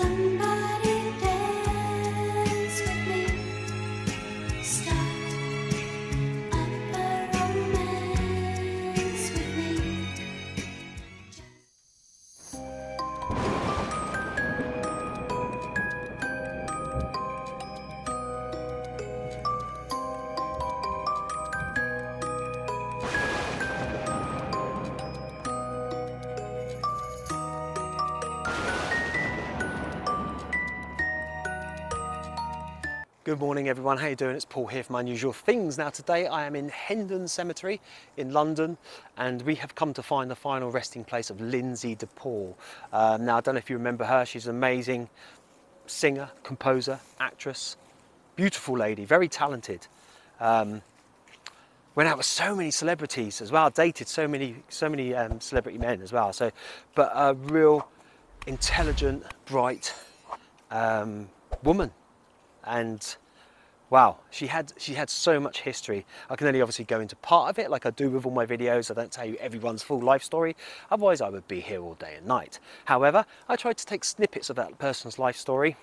散吧。Good morning everyone, how are you doing? It's Paul here from Unusual Things. Now today I am in Hendon Cemetery in London and we have come to find the final resting place of Lynsey DePaul. Um, now I don't know if you remember her, she's an amazing singer, composer, actress, beautiful lady, very talented. Um, went out with so many celebrities as well, dated so many, so many um, celebrity men as well. So, but a real intelligent, bright um, woman and wow she had she had so much history i can only obviously go into part of it like i do with all my videos i don't tell you everyone's full life story otherwise i would be here all day and night however i tried to take snippets of that person's life story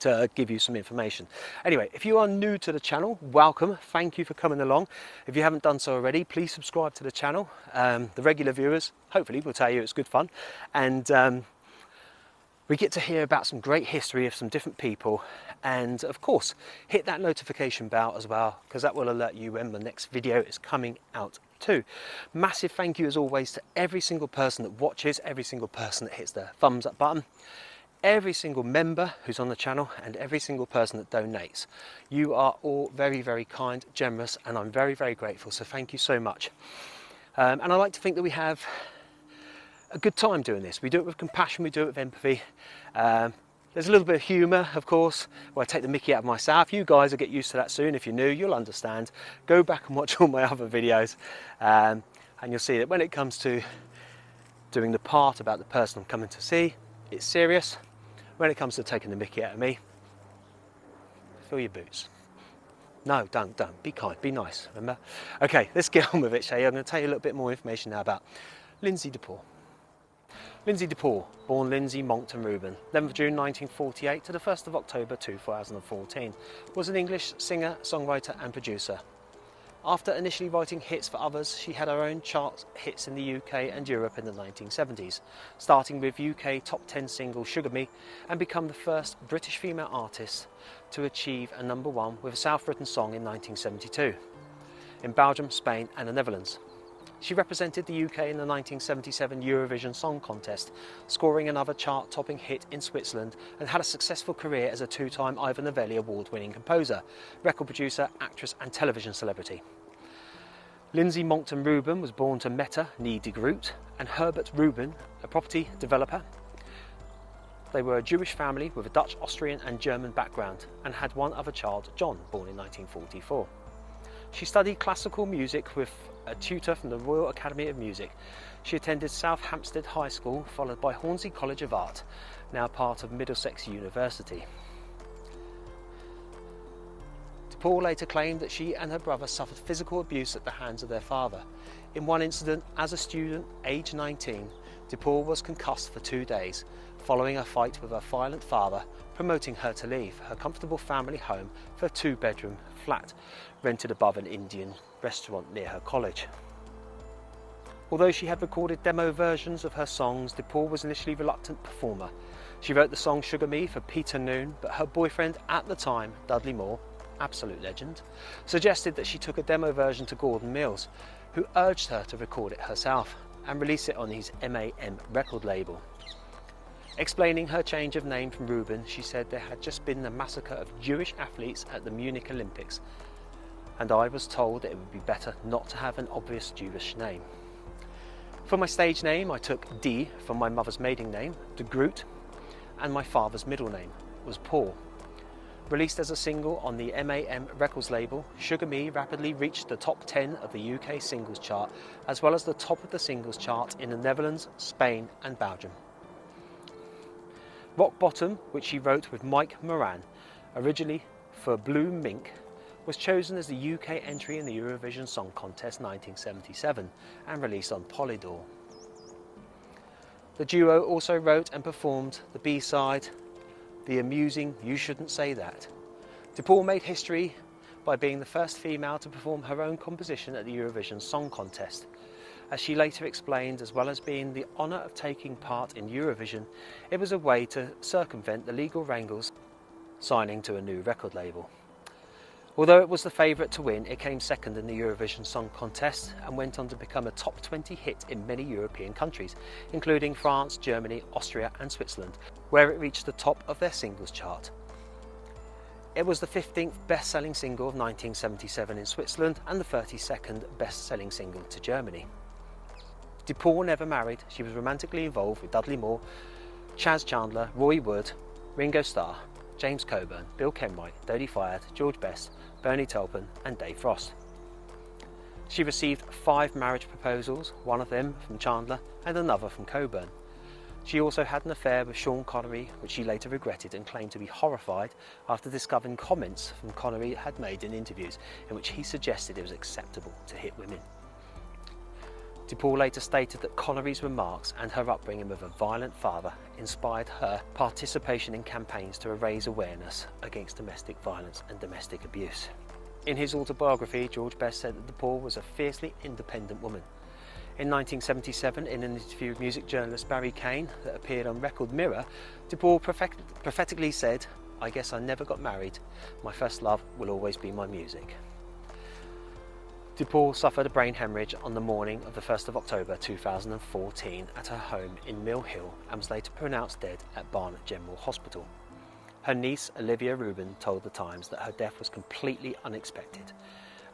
to give you some information. Anyway, if you are new to the channel, welcome. Thank you for coming along. If you haven't done so already, please subscribe to the channel. Um, the regular viewers, hopefully, will tell you it's good fun. And um, we get to hear about some great history of some different people and of course hit that notification bell as well because that will alert you when the next video is coming out too. Massive thank you as always to every single person that watches, every single person that hits the thumbs up button, every single member who's on the channel and every single person that donates. You are all very, very kind, generous and I'm very, very grateful so thank you so much. Um, and I like to think that we have a good time doing this. We do it with compassion, we do it with empathy. Um, there's a little bit of humour, of course, where I take the mickey out of myself. You guys will get used to that soon. If you're new, you'll understand. Go back and watch all my other videos, um, and you'll see that when it comes to doing the part about the person I'm coming to see, it's serious. When it comes to taking the mickey out of me, fill your boots. No, don't, don't. Be kind, be nice, remember? Okay, let's get on with it, we? I'm going to tell you a little bit more information now about Lynsey DePaul. Lynsey DePaul, born Lyndsey Monckton Rubin, 11th June 1948 to the 1st of October 2014, was an English singer, songwriter and producer. After initially writing hits for others, she had her own chart hits in the UK and Europe in the 1970s, starting with UK top 10 single Sugar Me and become the first British female artist to achieve a number one with a self-written song in 1972 in Belgium, Spain and the Netherlands. She represented the UK in the 1977 Eurovision Song Contest, scoring another chart topping hit in Switzerland, and had a successful career as a two time Ivor Novello Award winning composer, record producer, actress, and television celebrity. Lyndsey Monckton Rubin was born to Meta Nee de Groot and Herbert Rubin, a property developer. They were a Jewish family with a Dutch, Austrian, and German background, and had one other child, John, born in 1944. She studied classical music with a tutor from the Royal Academy of Music. She attended South Hampstead High School, followed by Hornsey College of Art, now part of Middlesex University. DePaul later claimed that she and her brother suffered physical abuse at the hands of their father. In one incident, as a student, aged 19, DePaul was concussed for two days, following a fight with her violent father, promoting her to leave her comfortable family home for a two bedroom flat rented above an Indian restaurant near her college. Although she had recorded demo versions of her songs, DePaul was initially reluctant performer. She wrote the song Sugar Me for Peter Noone, but her boyfriend at the time, Dudley Moore, absolute legend, suggested that she took a demo version to Gordon Mills, who urged her to record it herself and release it on his MAM record label. Explaining her change of name from Rubin, she said there had just been the massacre of Jewish athletes at the Munich Olympics, and I was told it would be better not to have an obvious Jewish name. For my stage name, I took D from my mother's maiden name, De Groot, and my father's middle name was Paul. Released as a single on the MAM Records label, Sugar Me rapidly reached the top 10 of the UK singles chart, as well as the top of the singles chart in the Netherlands, Spain, and Belgium. Rock Bottom, which she wrote with Mike Moran, originally for Blue Mink, was chosen as the UK entry in the Eurovision Song Contest 1977 and released on Polydor. The duo also wrote and performed the B-side, the amusing You Shouldn't Say That. DePaul made history by being the first female to perform her own composition at the Eurovision Song Contest. As she later explained, as well as being the honour of taking part in Eurovision, it was a way to circumvent the legal wrangles signing to a new record label. Although it was the favourite to win, it came second in the Eurovision Song Contest and went on to become a top 20 hit in many European countries, including France, Germany, Austria, and Switzerland, where it reached the top of their singles chart. It was the 15th best selling single of 1977 in Switzerland and the 32nd best selling single to Germany. DePaul never married, she was romantically involved with Dudley Moore, Chas Chandler, Roy Wood, Ringo Starr, James Coburn, Bill Kenwright, Dodi Fayed, George Best, Bernie Taupin, and Dave Frost. She received five marriage proposals, one of them from Chandler and another from Coburn. She also had an affair with Sean Connery, which she later regretted and claimed to be horrified after discovering comments from Connery had made in interviews in which he suggested it was acceptable to hit women. DePaul later stated that Connery's remarks and her upbringing with a violent father inspired her participation in campaigns to raise awareness against domestic violence and domestic abuse. In his autobiography, George Best said that DePaul was a fiercely independent woman. In 1977, in an interview with music journalist Barry Cain that appeared on Record Mirror, DePaul prophet- prophetically said, I guess I never got married. My first love will always be my music. DePaul suffered a brain hemorrhage on the morning of the 1st of October 2014 at her home in Mill Hill and was later pronounced dead at Barnet General Hospital. Her niece, Olivia Rubin, told The Times that her death was completely unexpected,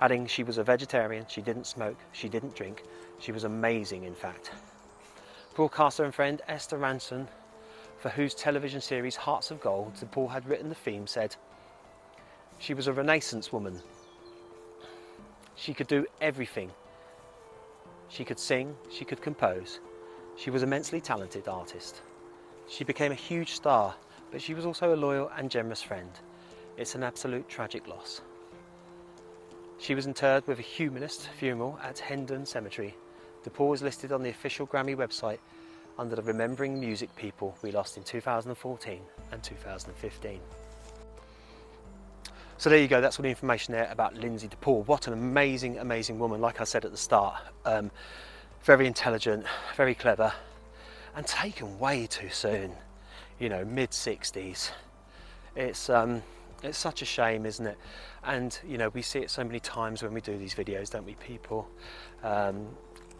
adding she was a vegetarian, she didn't smoke, she didn't drink, she was amazing in fact. Broadcaster and friend Esther Rantzen, for whose television series Hearts of Gold DePaul had written the theme, said, She was a Renaissance woman she could do everything. She could sing, she could compose. She was immensely talented artist. She became a huge star, but she was also a loyal and generous friend. It's an absolute tragic loss. She was interred with a humanist funeral at Hendon Cemetery. DePaul is listed on the official Grammy website under the Remembering Music People we lost in 2014 and 2015. So there you go, that's all the information there about Lynsey DePaul. What an amazing, amazing woman, like I said at the start. Um, very intelligent, very clever, and taken way too soon, you know, mid 60s. It's, um, it's such a shame, isn't it? And, you know, we see it so many times when we do these videos, don't we? People um,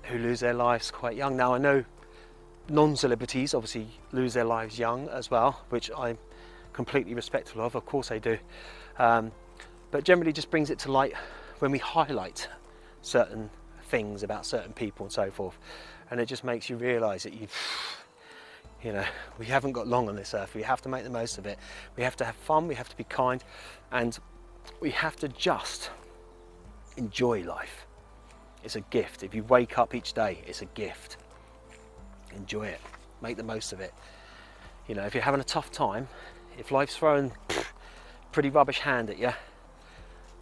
who lose their lives quite young. Now, I know non-celebrities obviously lose their lives young as well, which I'm completely respectful of, of course I do. Um, but generally just brings it to light when we highlight certain things about certain people and so forth. And it just makes you realise that you, you know, we haven't got long on this earth. We have to make the most of it. We have to have fun. We have to be kind, and we have to just enjoy life. It's a gift. If you wake up each day, it's a gift. Enjoy it. Make the most of it. You know, if you're having a tough time, if life's throwing pretty rubbish hand at you,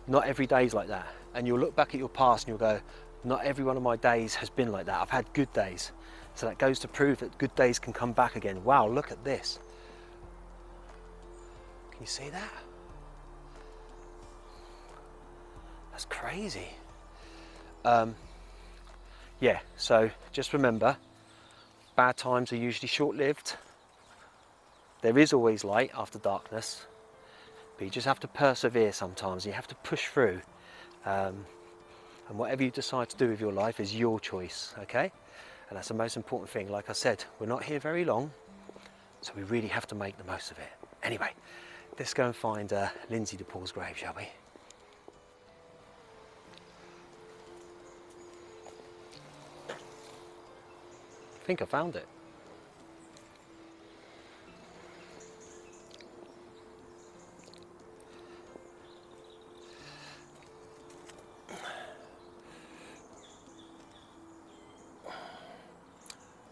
not every day's like that. And you'll look back at your past and you'll go, not every one of my days has been like that. I've had good days. So that goes to prove that good days can come back again. Wow, look at this. Can you see that? That's crazy. Um, yeah, so just remember, bad times are usually short-lived. There is always light after darkness, but you just have to persevere sometimes. You have to push through. Um, and whatever you decide to do with your life is your choice, okay? And that's the most important thing. Like I said, we're not here very long, so we really have to make the most of it. Anyway, let's go and find uh, Lynsey DePaul's grave, shall we? I think I found it.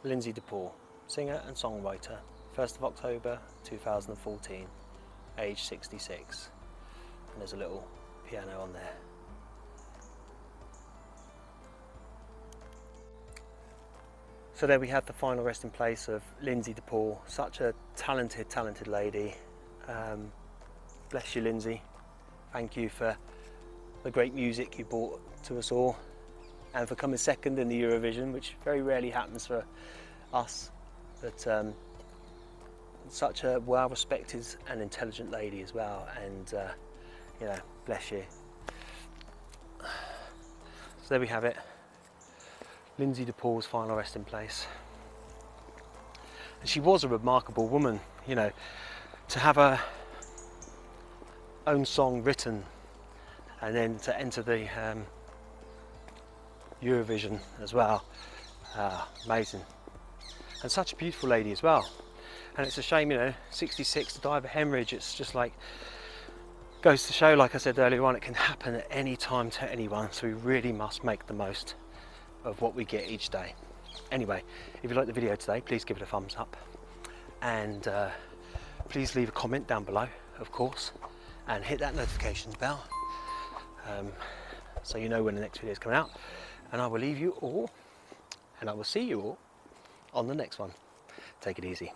Lynsey DePaul, singer and songwriter, 1st of October 2014, age 66. And there's a little piano on there. So there we have the final resting place of Lynsey DePaul, such a talented, talented lady. Um, bless you, Lynsey. Thank you for the great music you brought to us all and for coming second in the Eurovision, which very rarely happens for us. But um, such a well respected and intelligent lady as well. And, uh, you know, bless you. So there we have it. Lynsey DePaul's final resting place. And she was a remarkable woman, you know, to have her own song written and then to enter the um, Eurovision as well. Uh, amazing. And such a beautiful lady as well. And it's a shame, you know, 66 to die of a hemorrhage. It's just like, goes to show, like I said earlier on, it can happen at any time to anyone. So we really must make the most of what we get each day. Anyway, if you like the video today, please give it a thumbs up. And uh, please leave a comment down below, of course, and hit that notifications bell um, so you know when the next video is coming out. And I will leave you all, and I will see you all on the next one. Take it easy.